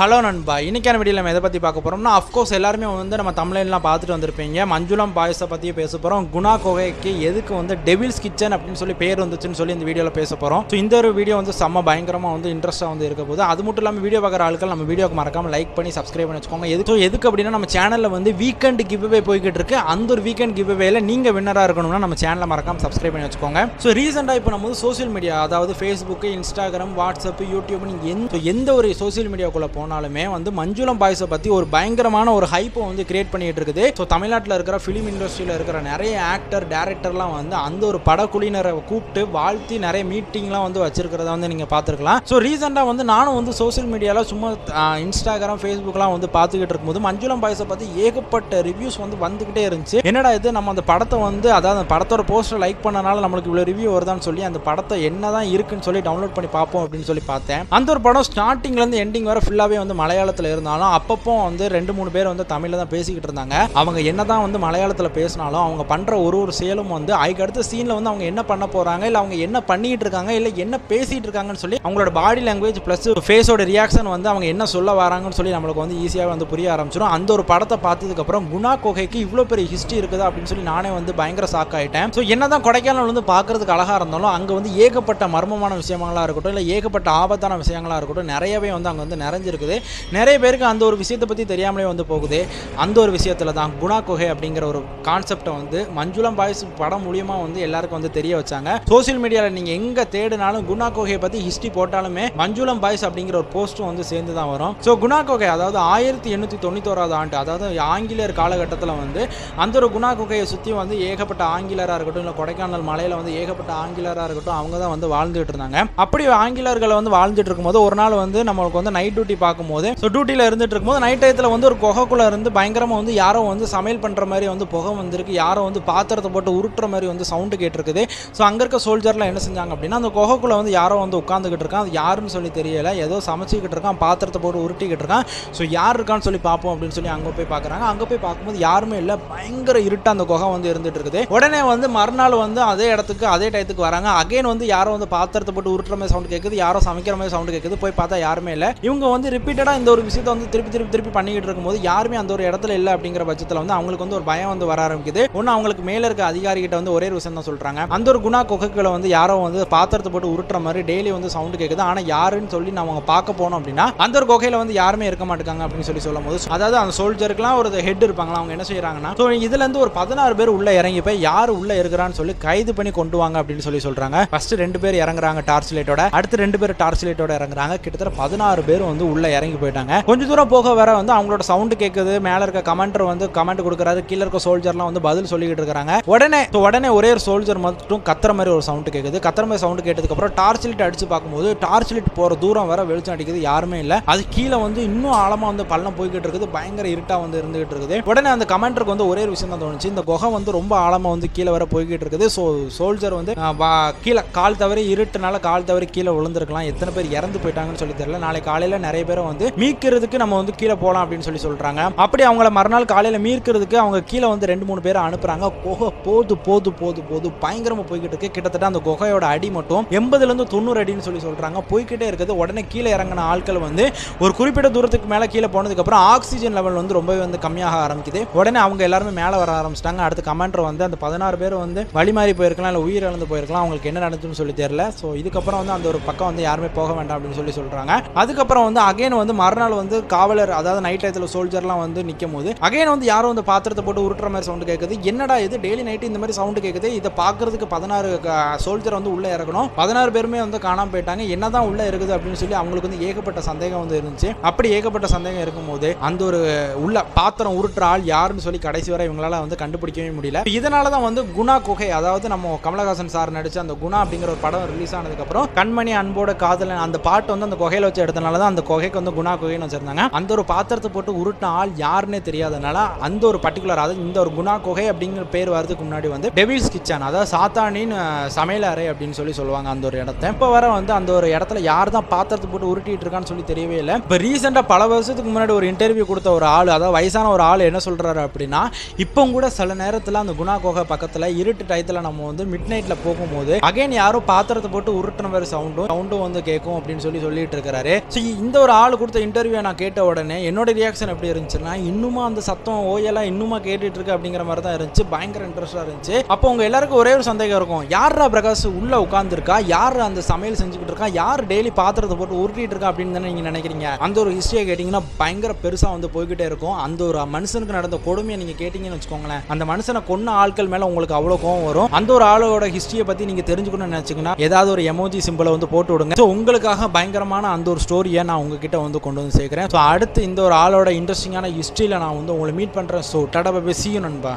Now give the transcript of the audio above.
Hello நண்பா இன்னைக்கான video நம்ம எதை பற்றி பார்க்க போகிறோம்னா அஃப்கோர்ஸ் எல்லாருமே வந்து நம்ம தமிழ்லாம் பார்த்துட்டு வந்திருப்பீங்க. மஞ்சுளம் பாயஸை பற்றி பேச போகிறோம் குணா கோகைக்கு எதுக்கு வந்து டெவில்ஸ் கிச்சன் அப்படின்னு சொல்லி பேர் வந்துச்சுன்னு சொல்லி இந்த வீடியோவில் பேச போகிறோம் ஸோ இந்த ஒரு வீடியோ வந்து செம்ம பயங்கரமாக வந்து இன்ட்ரெஸ்ட்டாக வந்து இருக்க போது அது மட்டும் இல்லாமல் வீடியோ பார்க்குற ஆட்கள் நம்ம வீடியோக்கு மறக்காம லைக் பண்ணி சப்ஸ்கிரைப் பண்ணி வச்சுக்கோங்க. எதுக்கு எதுக்கு அப்படின்னா நம்ம சேனலில் வந்து வீக்கெண்ட் கிவ்வே போய்கிட்டு இருக்கு. அந்த ஒரு வீக்கெண்ட் கிவ்வேல நீங்கள் வின்னராக இருக்கணும்னா நம்ம சேனலை மறக்காம சப்ஸ்கிரைப் பண்ணி வச்சுக்கோங்க. ஸோ ரீசெண்டாக இப்போ நம்ம வந்து சோஷியல் மீடியா அதாவது ஃபேஸ்புக்கு இன்ஸ்டாகிராம் வாட்ஸ்அப் யூடியூப் நீங்கள் எந்த எந்த ஒரு சோஷியல் மீடியாக்குள்ளே போனாலுமே வந்து மஞ்சுளம் பாய்ஸை பற்றி ஒரு பயங்கரமான ஒரு ஹைப்பை வந்து கிரியேட் பண்ணிட்டு இருக்குது. ஸோ தமிழ்நாட்டில் இருக்கிற ஃபிலிம் இண்டஸ்ட்ரியில் இருக்கிற நிறைய ஆக்டர் டேரக்டர்லாம் வந்து அந்த ஒரு படக்குழுவினரை கூப்பிட்டு வாழ்த்தி நிறைய மீட்டிங்லாம் வந்து வச்சிருக்கிறத வந்து நீங்கள் பார்த்துருக்கலாம். ஸோ ரீசெண்டாக வந்து நானும் வந்து சோஷியல் மீடியாவில் சும்மா இன்ஸ்டாகிராம் ஃபேஸ்புக்லாம் வந்து பார்த்துக்கிட்டு இருக்கும்போது மஞ்சுளம் பாய்ஸை பற்றி ஏகப்பட்ட ரிவ்யூஸ் வந்து வந்துக்கிட்டே இருந்துச்சு. என்னடா இது? நம்ம அந்த படத்தை வந்து அதாவது அந்த படத்தோட போஸ்டர் லைக் பண்ணனால நம்மளுக்கு இவ்வளோ ரிவ்யூ வருதான்னு சொல்லி அந்த படத்தை என்னதான் இருக்குன்னு சொல்லி டவுன்லோட் பண்ணி பார்ப்போம் அப்படின்னு சொல்லி பார்த்தேன். அந்த ஒரு படம் ஸ்டார்டிங்லேருந்து எண்டிங் வரை ஃபுல்லாகவே வந்து மலையாளத்தில் இருந்தாலும் அப்பப்போ வந்து ரெண்டு மூணு பேர் வந்து தமிழில் தான் பேசிக்கிட்டு இருந்தாங்க. அவங்க என்னதான் வந்து மலையாளத்தில் பேசினாலும் அவங்க பண்ணுற ஒரு ஒரு செயலும் வந்து அதுக்கு அடுத்த சீனில் வந்து அவங்க என்ன பண்ண போகிறாங்க இல்லை அவங்க என்ன பண்ணிகிட்டு இருக்காங்க இல்லை என்ன பேசிகிட்டு இருக்காங்கன்னு சொல்லி அவங்களோட பாடி லாங்குவேஜ் ப்ளஸ் ஃபேஸோட ரியாக்ஷன் வந்து அவங்க என்ன சொல்ல வராங்கன்னு சொல்லி நம்மளுக்கு வந்து ஈஸியாக வந்து புரிய ஆரம்பிச்சிடும். அந்த ஒரு படத்தை பார்த்ததுக்கப்புறம் குணா கொகைக்கு இவ்வளோ பெரிய ஹிஸ்ட்ரி இருக்குது அப்படின்னு சொல்லி நானே வந்து பயங்கர ஷாக் ஆகிட்டேன் ஸோ என்ன தான் கொடைக்கானல் வந்து பார்க்கறதுக்கு அழகாக இருந்தாலும் அங்கே வந்து ஏகப்பட்ட மர்மமான விஷயங்களாக இருக்கட்டும் இல்லை ஏகப்பட்ட ஆபத்தான விஷயங்களா இருக்கட்டும் நிறையவே வந்து அங்கே வந்து நிறைஞ்சிருக்குது. நிறைய பேருக்கு அந்த ஒரு விஷயத்தை பற்றி தெரியாமலே வந்து போகுது. அந்த ஒரு விஷயத்தில் தான் குணா குகை அப்படிங்கிற ஒரு கான்செப்டை வந்து மஞ்சுளம் பாய்ஸ் படம் மூலியமாக வந்து எல்லாருக்கும் வந்து தெரிய வச்சாங்க. சோஷியல் மீடியாவில் நீங்கள் எங்கே தேடினாலும் குணா குகையை பற்றி ஹிஸ்ட்ரி போட்டாலுமே மஞ்சுளம் பாய்ஸ் அப்படிங்கிற ஒரு போஸ்ட்டும் வந்து சேர்ந்து தான் வரும். ஸோ குணா குகை அதாவது ஆயிரத்தி எண்ணூற்றி தொண்ணூத்தோராது ஆண்டு அதாவது ஆங்கிலேயர் காலகட்டத்தில் வந்து அந்த ஒரு குணா குகையை சுற்றி வந்து ஏகப்பட்ட ஆங்கிலராக இருக்கட்டும் இல்லை கொடைக்கானல் மலையில் வந்து ஏகப்பட்ட ஆங்கிலராக இருக்கட்டும் அவங்க தான் வந்து வாழ்ந்துட்டு இருந்தாங்க. அப்படி ஆங்கிலர்கள் வந்து வாழ்ந்துட்டு இருக்கும்போது ஒரு நாள் வந்து நம்மளுக்கு வந்து நைட் டியூட்டி பார்க்கும்போது. ஸோ டியூட்டியில் இருந்துட்டு இருக்கும்போது நைட் டயத்தில் வந்து ஒரு குகைக்குள்ளே இருந்து பயங்கரமாக வந்து யாரோ வந்து சமையல் பண்ணுற மாதிரி வந்து புகை வந்திருக்கு. யாரோ வந்து பாத்திரத்தை போட்டு உருட்டுற மாதிரி வந்து சவுண்டு கேட்டிருக்குது. ஸோ அங்கே இருக்க சோல்ஜர்லாம் என்ன செஞ்சாங்க அப்படின்னா அந்த குகைக்குள்ளே வந்து யாரோ வந்து உட்காந்துக்கிட்டு இருக்கான். அது யாருன்னு சொல்லி தெரியல. ஏதோ சமைச்சிக்கிட்டு இருக்கான் பாத்திரத்தை போட்டு உருட்டிக்கிட்டு இருக்கான். ஸோ யார் இருக்கான்னு சொல்லி பார்ப்போம் அப்படின்னு சொல்லி அங்கே போய் பார்க்குறாங்க. அங்கே போய் பார்க்கும்போது யாருமே இல்லை. பயங்கர இருட்டா அந்த குகை வந்து இருந்துட்டு இருக்குது உடனே வந்து மறுநாள் வந்து அதே இடத்துக்கு அதே டயத்துக்கு வராங்க. அகைன் வந்து யாரோ வந்து பாத்திரத்தை போட்டு உருட்டுற மாதிரி சவுண்ட் கேட்குது யாரோ சமைக்கிற மாதிரி சவுண்ட் கேட்குது போய் பார்த்தா யாருமே இல்லை. இவங்க வந்து ரிப்பீட்டடாக இந்த ஒரு விஷயத்தை வந்து திருப்பி திருப்பி திருப்பி பண்ணிக்கிட்டு இருக்கும்போது யாருமே அந்த ஒரு இடத்துல இல்லை அப்படிங்கிற பட்சத்தில் வந்து அவங்களுக்கு வந்து ஒரு பயம் வந்து வர ஆரம்பிக்குது. ஒன்று அவங்களுக்கு மேலே இருக்க அதிகாரிகிட்ட வந்து ஒரே ஒரு விஷயம் தான் சொல்கிறாங்க அந்த ஒரு குணா குகைகளை வந்து யாரோ வந்து பாத்திரத்தை போட்டு உருட்டுற மாதிரி டெய்லி வந்து சவுண்டு கேட்குது ஆனால் யாருன்னு சொல்லி நம்ம அவங்க பார்க்க போனோம் அப்படின்னா அந்த ஒரு குகையில் வந்து யாருமே இருக்க மாட்டாங்க அப்படின்னு சொல்லி சொல்லும் போது அதாவது அந்த சோல்ஜருக்குலாம் ஒரு ஹெட் இருப்பாங்களா அவங்க என்ன செய்யறாங்கன்னா ஸோ இதுல இருந்து ஒரு பதினாறு பேர் உள்ள இறங்கி போய் யார் உள்ள இருக்கிறான்னு சொல்லி கைது பண்ணி கொண்டு வாங்க அப்படின்னு சொல்லி சொல்றாங்க. ஃபர்ஸ்ட் ரெண்டு பேர் இறங்குறாங்க டார்ச் லைட்டோட அடுத்து ரெண்டு பேர் டார்ச் லைட்டோட இறங்குறாங்க. கிட்டத்தட்ட பதினாறு பேர் வந்து உள்ள இறங்கி போயிட்டாங்க. கொஞ்ச தூரம் போக வர வந்து அவங்களோட சவுண்ட் கேட்குது மேல இருக்க கமெண்டர் வந்து கமெண்ட் கொடுக்குறாரு. கீழே இருக்க சோல்ஜர்லாம் வந்து பதில் சொல்லிக்கிட்டு இருக்காங்க. உடனே உடனே ஒரே ஒரு சோல்ஜர் மட்டும் கத்துற மாதிரி ஒரு சவுண்ட் கேட்குது கத்துற மாதிரி சவுண்ட் கேட்டதுக்கு அப்புறம் டார்ச் லைட் அடிச்சு பார்க்கும்போது டார்ச் லைட் போற தூரம் வர வெளிச்சம் அடிக்குது. யாருமே இல்லை. அது கீழே வந்து இன்னும் ஆழமா வந்து பள்ளம் போய்கிட்டு இருக்குது. பயங்கர இருட்டா வந்து இருந்துகிட்டு இருக்குது. உடனே அந்த கமெண்டருக்கு வந்து ஒரே ஒரு விஷயம் தான் தோணுச்சு. இந்த குகை வந்து ரொம்ப ஆழமா வந்து கீழே வர போய்கிட்டு இருக்குது. ஸோ சோல்ஜர் வந்து வா- கீழே கால் தவறி இருட்டுனால கால் தவறி கீழே விழுந்திருக்கலாம். எத்தனை பேர் இறந்து போயிட்டாங்கன்னு சொல்லி தெரியல. நாளை காலையில நிறைய பேர் வந்து மீட்கிறதுக்கு நம்ம வந்து கீழே போகலாம் அப்படின்னு சொல்லி சொல்றாங்க. அப்படி அவங்கள மறுநாள் காலையில மீட்கிறதுக்கு அவங்க கீழே வந்து ரெண்டு மூணு பேரை அனுப்புறாங்க. குகை போது போது போது போது பயங்கரமா போய்கிட்டு இருக்கு. கிட்டத்தட்ட அந்த குகையோட அடி மட்டும் எண்பதுல இருந்து தொண்ணூறு அடின்னு சொல்லி சொல்றாங்க. போய்கிட்டே இருக்குது. உடனே கீழே இறங்கின ஆட்கள் வந்து ஒரு குறிப்பிட்ட தூரத்துக்கு மேலே கீழே போனதுக்கு அப்புறம் ஆக்சிஜன் லெவல் வந்து ரொம்பவே வந்து கம்மியாக ஆரம்பிக்குது. உடனே அவங்க எல்லாருமே மேலே வர ஆரம்பிச்சிட்டாங்க. அடுத்து கமாண்டர் வந்து அந்த பதினாறு பேர் வந்து வழி மாறி போயிருக்கலாம் இல்லை உயிர் இழந்து போயிருக்கலாம். அவங்களுக்கு என்ன நடந்துச்சுன்னு சொல்லி தெரியல. ஸோ இதுக்கப்புறம் வந்து அந்த ஒரு பக்கம் வந்து யாருமே போக வேண்டாம் அப்படின்னு சொல்லி சொல்றாங்க. அதுக்கப்புறம் வந்து அகைன் வந்து மறுநாள் வந்து காவலர் அதாவது நைட் டயத்தில் சோல்ஜர்லாம் வந்து நிற்கும் போது அகைன் வந்து யாரும் வந்து பாத்திரத்தை போட்டு உருட்டுற மாதிரி சவுண்டு கேட்குது என்னடா இது? டெய்லி நைட்டு இந்த மாதிரி சவுண்டு கேட்குது இதை பார்க்கறதுக்கு பதினாறு சோல்ஜர் வந்து உள்ளே இறக்கணும் பதினாறு பேருமே வந்து காணாம போயிட்டாங்க. என்னதான் உள்ள இருக்குது அப்படின்னு சொல்லி அவங்களுக்கு வந்து ஏகப்பட்ட சந்தேகம் வந்து இருந்துச்சு. அப்படி ஏகப்பட்ட சந்தேகம் இருக்கும்போது அந்த ஒரு உள்ள பாத்திரம் உருட்டுற ஆள் யாருன்னு சொல்லி கடைசி வரை இவங்களால வந்து கண்டுபிடிக்கவே முடியல. இதனால தான் வந்து குணா குகை அதாவது நம்ம கமலஹாசன் சார் நடிச்ச அந்த குணா அப்படிங்கிற ஒரு படம் ரிலீஸ் ஆனதுக்கு அப்புறம் கண்மணி அன்போட காதலன் அந்த பாட்டு வந்து அந்த குகையில வச்சு எடுத்தனால தான் அந்த குகைக்கு வந்து குணா குகைன்னு வச்சிருந்தாங்க. அந்த ஒரு பாத்திரத்தை போட்டு உருட்டின ஆள் யாருன்னே தெரியாதனால அந்த ஒரு பர்டிகுலர் அதாவது இந்த ஒரு குணா குகை அப்படிங்கிற பேர் வரதுக்கு முன்னாடி வந்து டெவில்ஸ் கிச்சன் அதாவது சாத்தானின் சமையலறை சமையல் அறை அப்படின்னு சொல்லி சொல்லுவாங்க அந்த ஒரு இடத்த. இப்போ வர வந்து அந்த ஒரு இடத்துல யார் தான் பாத்திரத்தை போட்டு உருட்டிட்டு இருக்கான்னு சொல்லி தெரியவே இல்லை. இப்போ ரீசெண்டாக பல வருஷத்துக்கு முன்னாடி ஒரு இன்டர்வியூ கொடுத்த ஒரு ஆள் அதாவது வயசான ஒரு ஆள் என்ன சொல்கிறாரு அப்படின்னா இப்போ கூட சில நேரத்தில் அந்த குணா குகை பக்கத்தில் இருட்டு டயத்தில் நம்ம வந்து மிட் நைட்டில் போகும்போது அகைன் யாரும் பாத்திரத்தை போட்டு உருட்டுன மாதிரி சவுண்டும் சவுண்டும் வந்து கேட்கும் அப்படின்னு சொல்லி சொல்லிட்டு இருக்கிறாரு. ஸோ இந்த ஒரு ஆள் ஆள் கொடுத்த இன்டர்வியூ நான் கேட்ட உடனே என்னோட ரியாக்ஷன் எப்படி இருந்துச்சுன்னா இன்னுமா அந்த சத்தம் ஓயெல்லாம் இன்னுமா கேட்டுட்டு இருக்கு அப்படிங்கிற மாதிரி தான் இருந்துச்சு. பயங்கர இன்ட்ரெஸ்டா இருந்துச்சு. அப்போ உங்க எல்லாருக்கும் ஒரே ஒரு சந்தேகம் இருக்கும். யாரா பிரகாஷ் உள்ள உட்காந்துருக்கா யார் அந்த சமையல் செஞ்சுக்கிட்டு இருக்கா? யார் டெய்லி பாத்திரத்தை போட்டு உருட்டிட்டு இருக்கா அப்படின்னு தானே நீங்க நினைக்கிறீங்க? அந்த ஒரு ஹிஸ்டரியை கேட்டீங்கன்னா பயங்கர பெருசா வந்து போய்கிட்டே இருக்கும். அந்த ஒரு மனுஷனுக்கு நடந்த கொடுமையை நீங்க கேட்டீங்கன்னு வச்சுக்கோங்களேன். அந்த மனுஷனை கொன்ன ஆட்கள் மேல உங்களுக்கு அவ்வளவு கோவம் வரும். அந்த ஒரு ஆளோட ஹிஸ்டரியை பத்தி நீங்க தெரிஞ்சுக்கணும்னு நினைச்சீங்கன்னா ஏதாவது ஒரு எமோஜி சிம்பிளை வந்து போட்டு விடுங்க. ஸோ உங்களுக்காக பயங்கரமான அந்த ஒரு ஸ்டோரியை நான் உங்ககிட்ட வந்து கொண்டு வந்து சேர்க்குறேன். ஸோ அடுத்து இந்த ஒரு ஆளோட இன்ட்ரெஸ்டிங்கான ஹிஸ்ட்ரியில் நான் வந்து உங்களை மீட் பண்ணுறேன் ஸோ டடா பை நண்பா.